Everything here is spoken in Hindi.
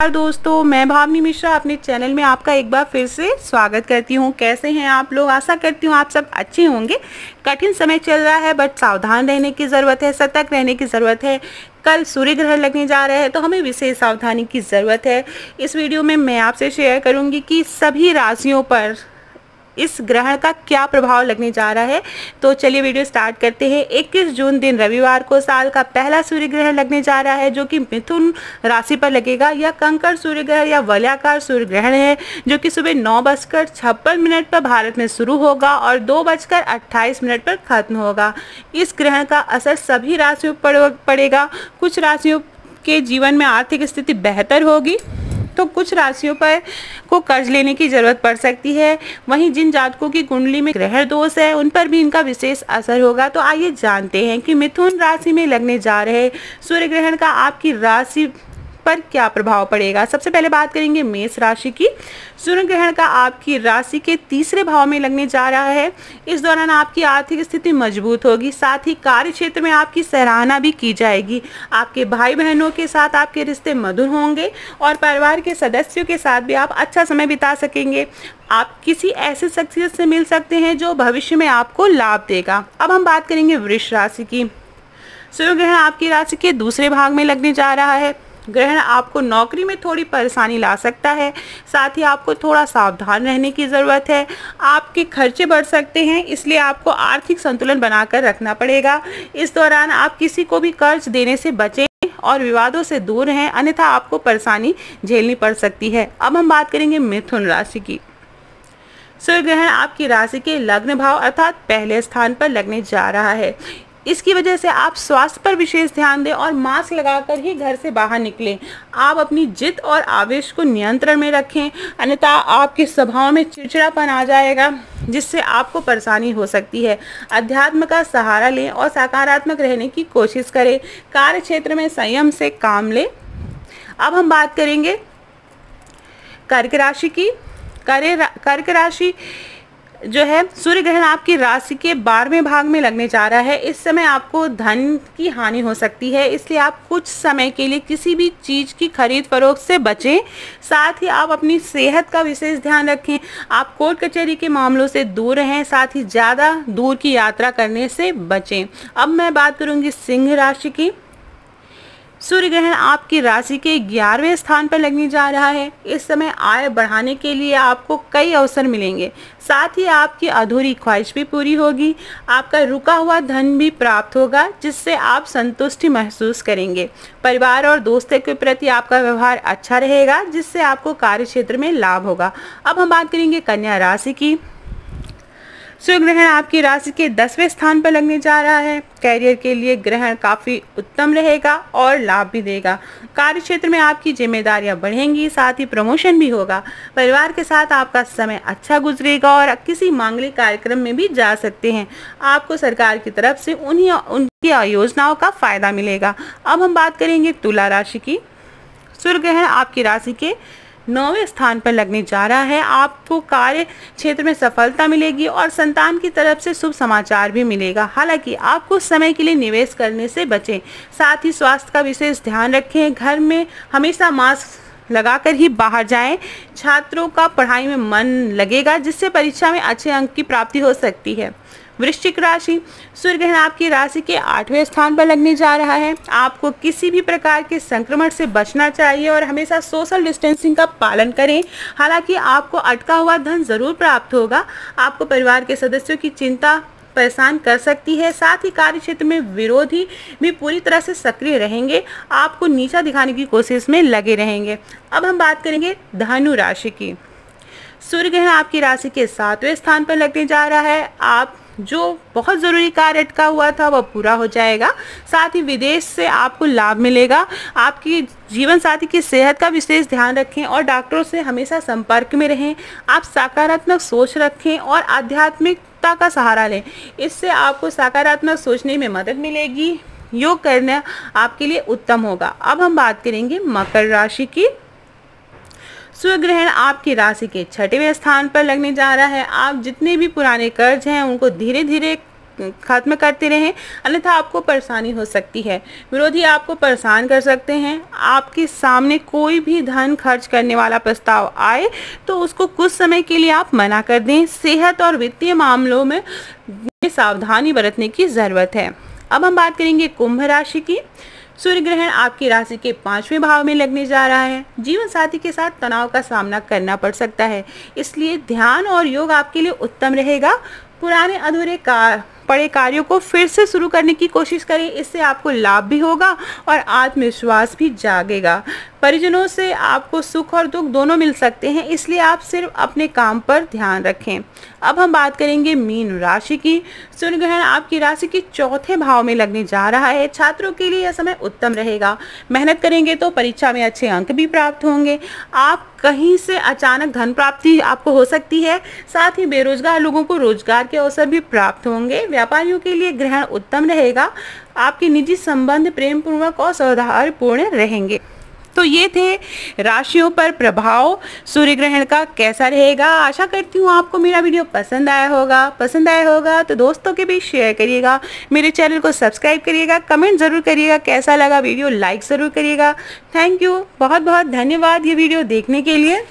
नमस्कार दोस्तों, मैं भावनी मिश्रा अपने चैनल में आपका एक बार फिर से स्वागत करती हूँ। कैसे हैं आप लोग? आशा करती हूँ आप सब अच्छे होंगे। कठिन समय चल रहा है, बट सावधान रहने की ज़रूरत है, सतर्क रहने की ज़रूरत है। कल सूर्य ग्रहण लगने जा रहे हैं तो हमें विशेष सावधानी की ज़रूरत है। इस वीडियो में मैं आपसे शेयर करूँगी कि सभी राशियों पर इस ग्रहण का क्या प्रभाव लगने जा रहा है? तो चलिए वीडियो स्टार्ट करते हैं। 21 जून दिन रविवार को साल का पहला सूर्य ग्रहण लगने जा रहा है, जो कि मिथुन राशि पर लगेगा। यह कंकर सूर्य ग्रहण या वलयाकार सूर्य ग्रहण है, जो कि सुबह नौ बजकर छप्पन मिनट पर भारत में शुरू होगा और दो बजकर अट्ठाईस मिनट पर खत्म होगा। इस ग्रहण का असर सभी राशियों पर पड़ेगा। कुछ राशियों के जीवन में आर्थिक स्थिति बेहतर होगी। तो कुछ राशियों पर को कर्ज लेने की ज़रूरत पड़ सकती है। वहीं जिन जातकों की कुंडली में ग्रह दोष है, उन पर भी इनका विशेष असर होगा। तो आइए जानते हैं कि मिथुन राशि में लगने जा रहे सूर्य ग्रहण का आपकी राशि पर क्या प्रभाव पड़ेगा? सबसे पहले बात करेंगे मेष राशि की। सूर्य ग्रहण का आपकी राशि के तीसरे भाव में लगने जा रहा है। इस दौरान आपकी आर्थिक स्थिति मज़बूत होगी। साथ ही कार्य क्षेत्र में आपकी सराहना भी की जाएगी। आपके भाई बहनों के साथ आपके रिश्ते मधुर होंगे और परिवार के सदस्यों के साथ भी आप अच्छा समय बिता सकेंगे। आप किसी ऐसे शख्सियत से मिल सकते हैं जो भविष्य में आपको लाभ देगा। अब हम बात करेंगे वृक्ष राशि की। सूर्य ग्रहण आपकी राशि के दूसरे भाग में लगने जा रहा है। ग्रहण आपको नौकरी में थोड़ी परेशानी ला सकता है, साथ ही आपको थोड़ा सावधान रहने की ज़रूरत है। आपके खर्चे बढ़ सकते हैं, इसलिए आपको आर्थिक संतुलन बनाकर रखना पड़ेगा। इस दौरान आप किसी को भी कर्ज देने से बचें और विवादों से दूर रहें, अन्यथा आपको परेशानी झेलनी पड़ सकती है। अब हम बात करेंगे मिथुन राशि की। सूर्य ग्रहण आपकी राशि के लग्न भाव अर्थात पहले स्थान पर लगने जा रहा है। इसकी वजह से आप स्वास्थ्य पर विशेष ध्यान दें और मास्क लगाकर ही घर से बाहर निकलें। आप अपनी जिद और आवेश को नियंत्रण में रखें। अन्यथा आपके स्वभाव में चिड़चिड़ापन आ जाएगा, जिससे आपको परेशानी हो सकती है। अध्यात्म का सहारा लें और सकारात्मक रहने की कोशिश करें। कार्य क्षेत्र में संयम से काम लें। अब हम बात करेंगे कर्क राशि की। करे कर्क राशि जो है, सूर्य ग्रहण आपकी राशि के बारहवें भाग में लगने जा रहा है। इस समय आपको धन की हानि हो सकती है, इसलिए आप कुछ समय के लिए किसी भी चीज़ की खरीद फरोख्त से बचें। साथ ही आप अपनी सेहत का विशेष ध्यान रखें। आप कोर्ट कचहरी के मामलों से दूर रहें, साथ ही ज़्यादा दूर की यात्रा करने से बचें। अब मैं बात करूँगी सिंह राशि की। सूर्य ग्रहण आपकी राशि के ग्यारहवें स्थान पर लगने जा रहा है। इस समय आय बढ़ाने के लिए आपको कई अवसर मिलेंगे। साथ ही आपकी अधूरी ख्वाहिश भी पूरी होगी। आपका रुका हुआ धन भी प्राप्त होगा, जिससे आप संतुष्टि महसूस करेंगे। परिवार और दोस्तों के प्रति आपका व्यवहार अच्छा रहेगा, जिससे आपको कार्य क्षेत्र में लाभ होगा। अब हम बात करेंगे कन्या राशि की। सूर्य ग्रहण आपकी राशि के दसवें स्थान पर लगने जा रहा है। कैरियर के लिए ग्रहण काफ़ी उत्तम रहेगा और लाभ भी देगा। कार्य क्षेत्र में आपकी जिम्मेदारियाँ बढ़ेंगी, साथ ही प्रमोशन भी होगा। परिवार के साथ आपका समय अच्छा गुजरेगा और किसी मांगलिक कार्यक्रम में भी जा सकते हैं। आपको सरकार की तरफ़ से उन्हीं उनकी योजनाओं का फ़ायदा मिलेगा। अब हम बात करेंगे तुला राशि की। सूर्य ग्रहण आपकी राशि के नौवें स्थान पर लगने जा रहा है। आपको कार्य क्षेत्र में सफलता मिलेगी और संतान की तरफ़ से शुभ समाचार भी मिलेगा। हालाँकि आप कुछ समय के लिए निवेश करने से बचें। साथ ही स्वास्थ्य का विशेष ध्यान रखें। घर में हमेशा मास्क लगाकर ही बाहर जाएँ। छात्रों का पढ़ाई में मन लगेगा, जिससे परीक्षा में अच्छे अंक की प्राप्ति हो सकती है। वृश्चिक राशि सूर्य ग्रहण आपकी राशि के आठवें स्थान पर लगने जा रहा है। आपको किसी भी प्रकार के संक्रमण से बचना चाहिए और हमेशा सोशल डिस्टेंसिंग का पालन करें। हालाँकि आपको अटका हुआ धन ज़रूर प्राप्त होगा। आपको परिवार के सदस्यों की चिंता परेशान कर सकती है। साथ ही कार्य क्षेत्र में विरोधी भी पूरी तरह से सक्रिय रहेंगे। आपको नीचा दिखाने की कोशिश में लगे रहेंगे। अब हम बात करेंगे धनु राशि की। सूर्य ग्रहण आपकी राशि के सातवें स्थान पर लगने जा रहा है। आप जो बहुत ज़रूरी कार्य अटका हुआ था, वह पूरा हो जाएगा। साथ ही विदेश से आपको लाभ मिलेगा। आपकी जीवन साथी की सेहत का विशेष ध्यान रखें और डॉक्टरों से हमेशा संपर्क में रहें। आप सकारात्मक सोच रखें और आध्यात्मिकता का सहारा लें। इससे आपको सकारात्मक सोचने में मदद मिलेगी। योग करना आपके लिए उत्तम होगा। अब हम बात करेंगे मकर राशि की। सूर्य ग्रहण आपकी राशि के छठवें स्थान पर लगने जा रहा है। आप जितने भी पुराने कर्ज हैं, उनको धीरे धीरे खत्म करते रहें, अन्यथा आपको परेशानी हो सकती है। विरोधी आपको परेशान कर सकते हैं। आपके सामने कोई भी धन खर्च करने वाला प्रस्ताव आए तो उसको कुछ समय के लिए आप मना कर दें। सेहत और वित्तीय मामलों में सावधानी बरतने की ज़रूरत है। अब हम बात करेंगे कुंभ राशि की। सूर्य ग्रहण आपकी राशि के पाँचवें भाव में लगने जा रहा है। जीवन साथी के साथ तनाव का सामना करना पड़ सकता है। इसलिए ध्यान और योग आपके लिए उत्तम रहेगा। पुराने अधूरे कार पड़े कार्यों को फिर से शुरू करने की कोशिश करें, इससे आपको लाभ भी होगा और आत्मविश्वास भी जागेगा। परिजनों से आपको सुख और दुख दोनों मिल सकते हैं, इसलिए आप सिर्फ़ अपने काम पर ध्यान रखें। अब हम बात करेंगे मीन राशि की। सूर्य ग्रहण आपकी राशि के चौथे भाव में लगने जा रहा है। छात्रों के लिए यह समय उत्तम रहेगा। मेहनत करेंगे तो परीक्षा में अच्छे अंक भी प्राप्त होंगे। आप कहीं से अचानक धन प्राप्ति आपको हो सकती है। साथ ही बेरोजगार लोगों को रोज़गार के अवसर भी प्राप्त होंगे। व्यापारियों के लिए ग्रहण उत्तम रहेगा। आपके निजी संबंध प्रेम पूर्वक और सौहार्दपूर्ण रहेंगे। तो ये थे राशियों पर प्रभाव। सूर्य ग्रहण का कैसा रहेगा? आशा करती हूँ आपको मेरा वीडियो पसंद आया होगा। पसंद आया होगा तो दोस्तों के भी शेयर करिएगा। मेरे चैनल को सब्सक्राइब करिएगा। कमेंट ज़रूर करिएगा कैसा लगा वीडियो? लाइक ज़रूर करिएगा। थैंक यू बहुत बहुत धन्यवाद ये वीडियो देखने के लिए।